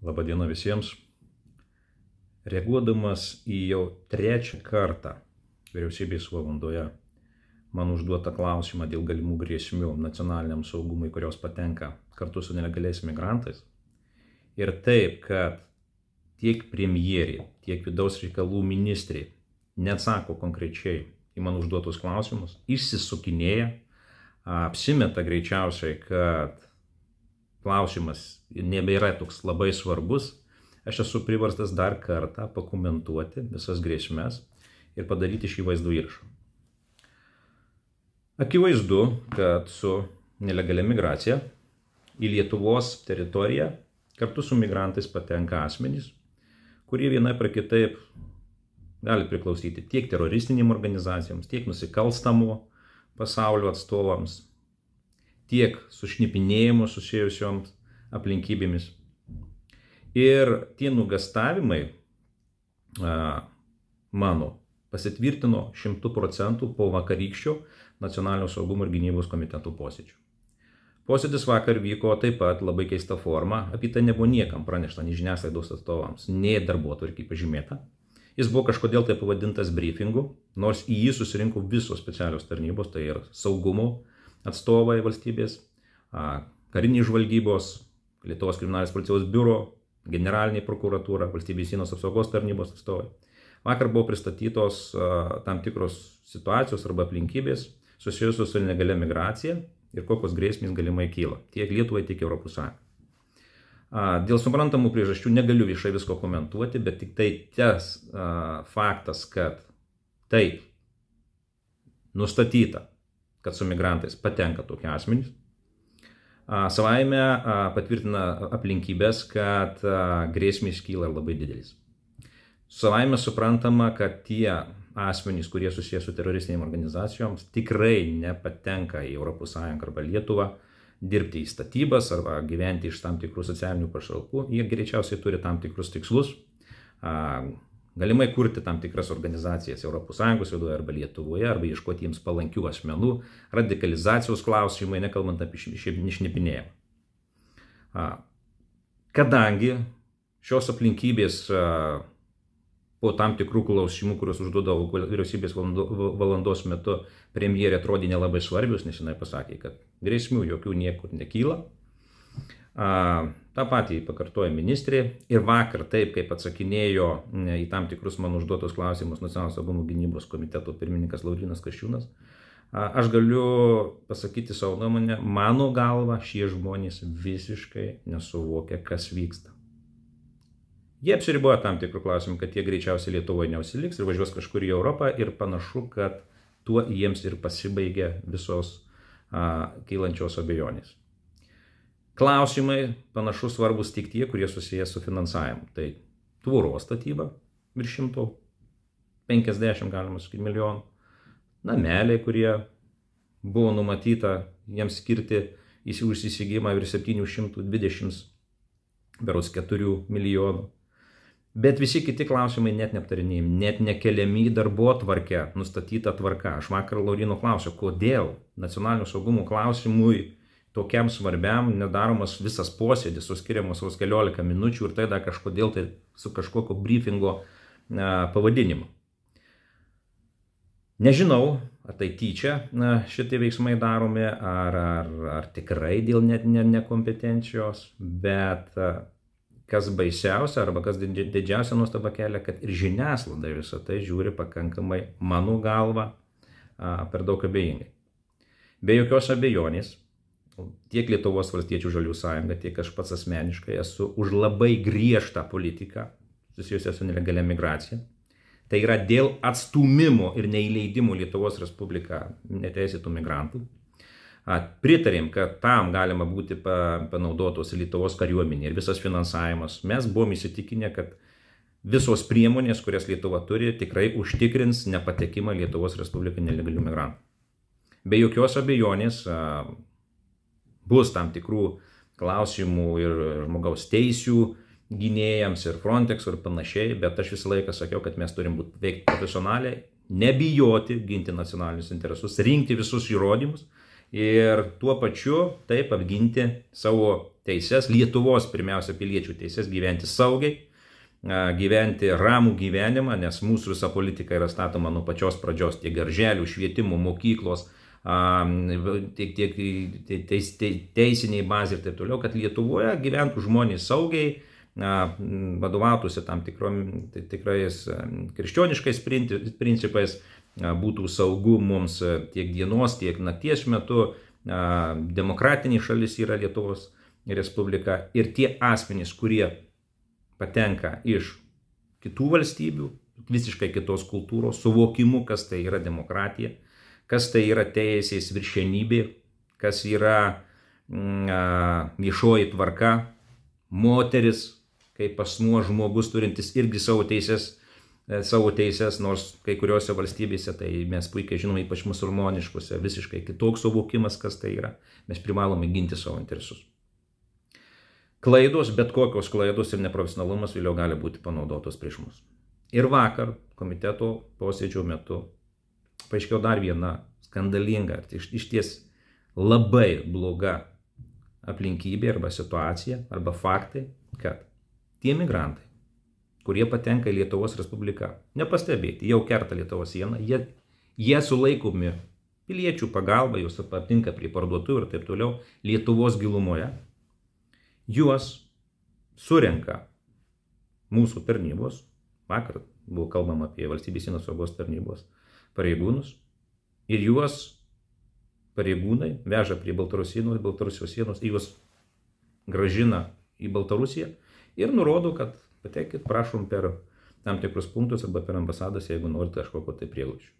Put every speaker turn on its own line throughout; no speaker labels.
Labadiena visiems. Reaguodamas į jau trečią kartą vyriausybės valandoje man užduotą klausimą dėl galimų grėsmių nacionaliniam saugumui, kurios patenka kartu su nelegaliais migrantais. Ir taip, kad tiek premjerė, tiek vidaus reikalų ministrė neatsako konkrečiai į man užduotus klausimus, išsisukinėja, apsimeta greičiausiai, kad klausimas nebėra toks labai svarbus, aš esu priverstas dar kartą pakomentuoti visas grėsmės ir padaryti šį vaizdų įrašą. Akivaizdu, kad su nelegalia migracija į Lietuvos teritoriją kartu su migrantais patenka asmenys, kurie vienai par kitaip gali priklausyti tiek teroristinėm organizacijoms, tiek nusikalstamo pasaulio atstovams, tiek su šnipinėjimu susijusioms aplinkybėmis. Ir tie nugastavimai mano pasitvirtino šimtų procentų po vakarykščio Nacionalinio saugumo ir gynybos komitetų posėdžių. Posėdis vakar vyko taip pat labai keista forma, apie tai nebuvo niekam pranešta, nei žiniasklaidos atstovams, nei darbuotojų pažymėta. Jis buvo kažkodėl tai pavadintas briefingu, nors į jį susirinko visos specialios tarnybos, tai ir saugumo atstovai valstybės, kariniai žvalgybos, Lietuvos kriminalinės policijos biuro, generalinė prokuratūra, valstybės sienos apsaugos tarnybos atstovai. Vakar buvo pristatytos tam tikros situacijos arba aplinkybės susijusios su negalia migracija ir kokios grėsmės galimai kyla tiek Lietuvai, tiek Sąjungai. Dėl suprantamų priežasčių negaliu viešai visko komentuoti, bet tik tai tas faktas, kad taip nustatyta, kad su migrantais patenka tokie asmenys. Savaime patvirtina aplinkybės, kad grėsmės kyla labai didelis. Savaime suprantama, kad tie asmenys, kurie susijęs su teroristinėm organizacijoms, tikrai nepatenka į ES arba Lietuvą dirbti į statybas arba gyventi iš tam tikrų socialinių pašalpų. Jie greičiausiai turi tam tikrus tikslus galimai kurti tam tikras organizacijas ES viduje arba Lietuvoje, arba ieškoti jiems palankių asmenų, radikalizacijos klausimai, nekalbant apie šnipinėjimą. Kadangi šios aplinkybės po tam tikrų klausimų, kuriuos užduodavo vyriausybės valandos metu, premjerė atrodė nelabai svarbius, nes jinai pasakė, kad grėsmių jokių niekur nekyla. Ta patį pakartojo ministrė ir vakar taip, kaip atsakinėjo į tam tikrus man užduotus klausimus Nacionalinio saugumo gynybos komiteto pirmininkas Laurinas Kašiūnas, aš galiu pasakyti savo nuomonę, mano galva šie žmonės visiškai nesuvokia, kas vyksta. Jie apsiriboja tam tikrų klausimų, kad jie greičiausiai Lietuvoje neužsiliks ir važiuos kažkur į Europą ir panašu, kad tuo jiems ir pasibaigia visos a, kylančios abejonės. Klausimai panašu svarbus tik tie, kurie susijęs su finansavimu. Tai tvoros statyba virš 150, galima sakyti, milijonų. Nameliai, kurie buvo numatyta jiems skirti įsigymą virš 720, beros 4 milijonų. Bet visi kiti klausimai net neaptarinėjami, net nekeliami darbo tvarkė, nustatyta tvarka. Aš vakar Laurino klausiau, kodėl nacionalinio saugumo klausimui tokiam svarbiam nedaromas visas posėdis, suskiriamas vos keliolika minučių ir tai dar kažkodėl tai su kažkokio briefingo pavadinimu. Nežinau, ar tai tyčia šitie veiksmai daromi, ar, ar, ar tikrai dėl net ne, nekompetencijos, bet kas baisiausia arba kas didžiausia nuostaba kelia, kad ir žiniasklaida visą tai žiūri pakankamai, mano galva, per daug abejingai. Be jokios abejonės, tiek Lietuvos valstiečių žalių sąjunga, tiek aš pats asmeniškai esu už labai griežtą politiką susijusią su nelegalia migracija. Tai yra dėl atstumimo ir neįleidimo Lietuvos Respubliką neteisėtų migrantų. Pritarėm, kad tam galima būti panaudotos Lietuvos kariuomenė ir visas finansavimas. Mes buvom įsitikinę, kad visos priemonės, kurias Lietuva turi, tikrai užtikrins nepatekimą Lietuvos Respublikai nelegalių migrantų. Be jokios abejonės bus tam tikrų klausimų ir žmogaus teisių gynėjams ir Frontex ir panašiai, bet aš visą laiką sakiau, kad mes turim būti veikti profesionaliai, nebijoti ginti nacionalinius interesus, rinkti visus įrodymus ir tuo pačiu taip apginti savo teises, Lietuvos pirmiausia piliečių teises gyventi saugiai, gyventi ramų gyvenimą, nes mūsų visa politika yra statoma nuo pačios pradžios tiek garželių, švietimo, mokyklos, tiek, tiek teis, teisiniai bazė ir taip toliau, kad Lietuvoje gyventų žmonės saugiai, vadovautųsi tam tikrom, tikrais krikščioniškais principais, būtų saugu mums tiek dienos, tiek nakties metu, demokratinė šalis yra Lietuvos Respublika ir tie asmenys, kurie patenka iš kitų valstybių, visiškai kitos kultūros, suvokimu, kas tai yra demokratija, kas tai yra teisės viršenybė, kas yra mm, viešoji tvarka, moteris, kaip asmuo žmogus turintis irgi savo teisės, e, savo teisės, nors kai kuriuose valstybėse, tai mes puikiai žinome, ypač musulmoniškose, visiškai kitoks suvokimas, kas tai yra. Mes privalome ginti savo interesus. Klaidos, bet kokios klaidos ir neprofesionalumas vėliau gali būti panaudotos prieš mus. Ir vakar komiteto posėdžio metu paaiškėjo dar viena skandalinga, iš, iš ties labai bloga aplinkybė arba situacija arba faktai, kad tie migrantai, kurie patenka į Lietuvos Respubliką, nepastebėti, jau kerta Lietuvos sieną, jie, jie sulaikomi piliečių pagalba, juos aptinka prie parduotuvų ir taip toliau Lietuvos gilumoje juos surenka mūsų tarnybos, vakar buvo kalbama apie valstybės sienos saugos tarnybos pareigūnus, ir juos pareigūnai veža prie Baltarusijos, Baltarusijos sienos, juos gražina į Baltarusiją ir nurodo, kad patekit, prašom per tam tikrus punktus arba per ambasadas, jeigu norite kažkokio tai prieglučių.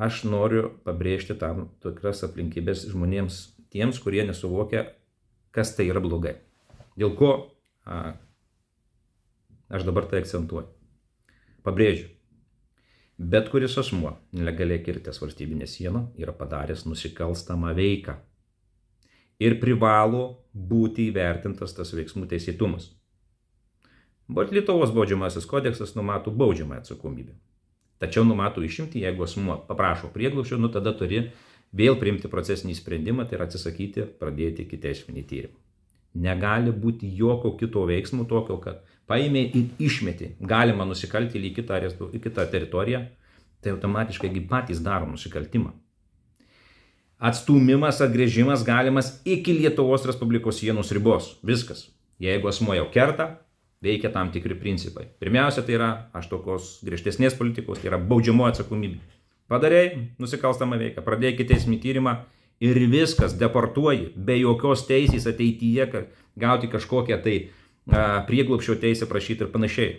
Aš noriu pabrėžti tam tikras aplinkybės žmonėms, tiems, kurie nesuvokia, kas tai yra blogai. Dėl ko a, aš dabar tai akcentuoju. Pabrėžiu, bet kuris asmuo nelegaliai kirtęs valstybinę sieną yra padaręs nusikalstamą veiką ir privalo būti įvertintas tas veiksmų teisėtumas. Bet Lietuvos baudžiamasis kodeksas numato baudžiamą atsakomybę. Tačiau numato išimti, jeigu asmuo paprašo prieglaušio, nu tada turi vėl priimti procesinį sprendimą, tai yra atsisakyti pradėti ikiteisminį tyrimą. Negali būti jokio kito veiksmo tokio, kad paėmė ir išmetė galima nusikaltėlį į kitą, į kitą teritoriją, tai automatiškai patys daro nusikaltimą. Atstumimas, atgrėžimas galimas iki Lietuvos Respublikos sienos ribos. Viskas. Jeigu asmo jau kerta, veikia tam tikri principai. Pirmiausia, tai yra, aš tokios griežtesnės politikos, tai yra baudžiamo atsakomybė. Padarėjai nusikalstamą veiką, pradėjai teisminį tyrimą ir viskas, deportuoji, be jokios teisės ateityje gauti kažkokią tai prieglopščio teisę prašyti ir panašiai.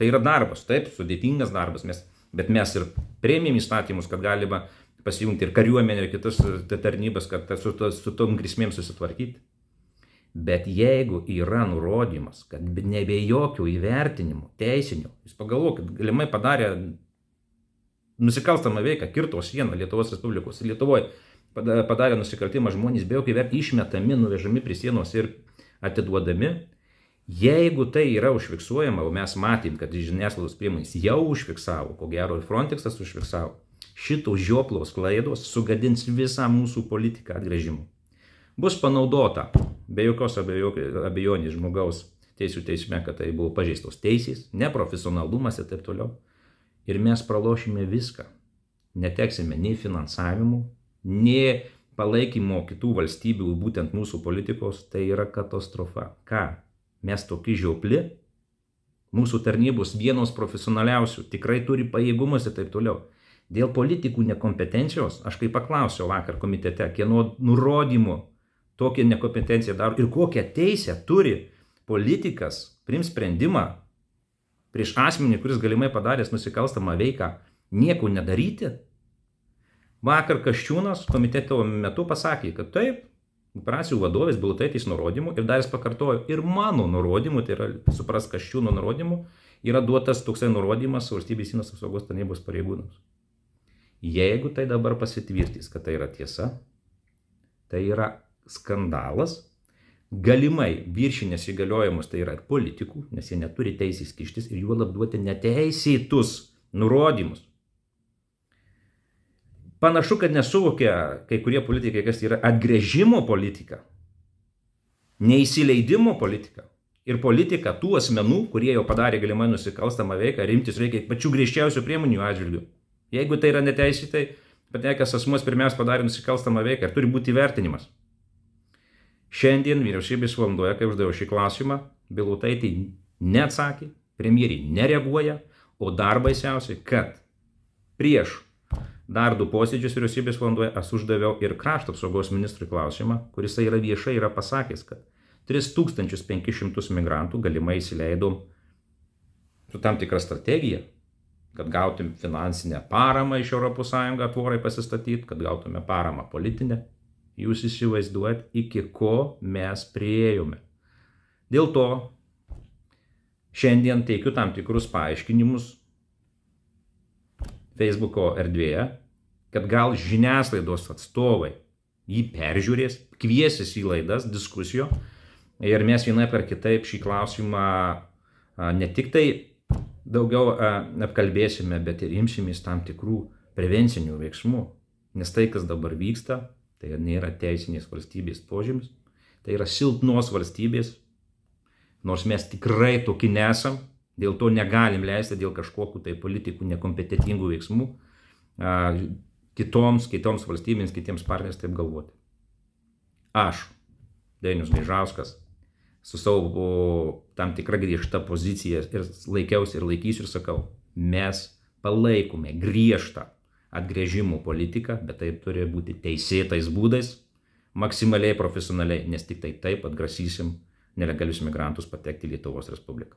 Tai yra darbas, taip, sudėtingas darbas, mes, bet mes ir prieimėm įstatymus, kad galima pasijungti ir kariuomenę, ir kitas tarnybas, kad su, su tom grėsmėm susitvarkyti. Bet jeigu yra nurodymas, kad nebe jokio įvertinimo, teisinio, jūs pagalvokit, galimai padarė nusikalstamą veiką, kirto sieną Lietuvos Respublikos. Lietuvoje padarė nusikaltimą žmonės be jokio vertimo išmetami, nuvežami prie sienos ir atiduodami. Jeigu tai yra užfiksuojama, o mes matėm, kad žiniasklaidos priemonės jau užfiksavo, ko gero ir Frontexas užfiksavo, šitos žioplos klaidos sugadins visą mūsų politiką atgrėžimų. Bus panaudota be jokios abejonės žmogaus teisų teisme, kad tai buvo pažeistos teisės, neprofesionalumas ir taip toliau ir mes pralošime viską. Neteksime nei finansavimų, nei palaikymo kitų valstybių, būtent mūsų politikos, tai yra katastrofa. Ką? Mes tokie žiopli, mūsų tarnybos vienos profesionaliausių, tikrai turi pajėgumus ir taip toliau. Dėl politikų nekompetencijos, aš kaip paklausiau vakar komitete, kieno nurodymų tokią nekompetenciją daro ir kokią teisę turi politikas prims sprendimą prieš asmenį, kuris galimai padaręs nusikalstamą veiką, nieko nedaryti? Vakar Kaščiūnas komiteto metu pasakė, kad taip, operacijų vadovės Bilutaitės nurodymų ir dar jis pakartojo ir mano nurodymų, tai yra supras Kaščiūno nurodymų, yra duotas toksai nurodymas valstybės sienos apsaugos tarnybos pareigūnams. Jeigu tai dabar pasitvirtys, kad tai yra tiesa, tai yra skandalas, galimai viršinės įgaliojimus, tai yra ir politikų, nes jie neturi teisės kištis ir juolab duoti neteisėtus nurodymus. Panašu, kad nesuvokia kai kurie politikai, kas yra atgrėžimo politika, neįsileidimo politika ir politika tų asmenų, kurie jau padarė galimai nusikalstamą veiką, rimtis reikia pačių griežčiausių priemonių atžvilgių. Jeigu tai yra neteisėtai, patekęs asmuos pirmiausia padarė nusikalstamą veiką ir turi būti vertinimas. Šiandien vyriausybės valandoje, kai uždaviau šį klausimą, Bilutaitį neatsakė, premjeriai nereaguoja, o dar baisiausiai, kad prieš dar du posėdžius vyriausybės valandoje aš uždaviau ir krašto apsaugos ministrui klausimą, kuris yra viešai yra pasakęs, kad 3500 migrantų galimai įsileidom su tam tikra strategija, kad gautum finansinę paramą iš ES atvorai pasistatyti, kad gautume paramą politinę. Jūs įsivaizduojat, iki ko mes prieėjome. Dėl to šiandien teikiu tam tikrus paaiškinimus Facebooko erdvėje, kad gal žiniasklaidos atstovai jį peržiūrės, kviesis į laidas diskusijų Ir mes vienaip ar kitaip šį klausimą ne tik tai daugiau apkalbėsime, bet ir imsimės tam tikrų prevencinių veiksmų. Nes tai, kas dabar vyksta, tai nėra teisinės valstybės požymis, tai yra silpnos valstybės, nors mes tikrai tokie nesam, dėl to negalim leisti dėl kažkokių tai politikų nekompetitingų veiksmų kitoms, kitoms valstybėms, kitiems partneriams taip galvoti. Aš, Dainius Gaižauskas, su savo tam tikra griežta pozicija ir laikiausi ir laikysiu ir sakau, mes palaikome griežtą atgrėžimų politiką, bet tai turi būti teisėtais būdais, maksimaliai profesionaliai, nes tik tai taip atgrasysim nelegalius migrantus patekti į Lietuvos Respubliką.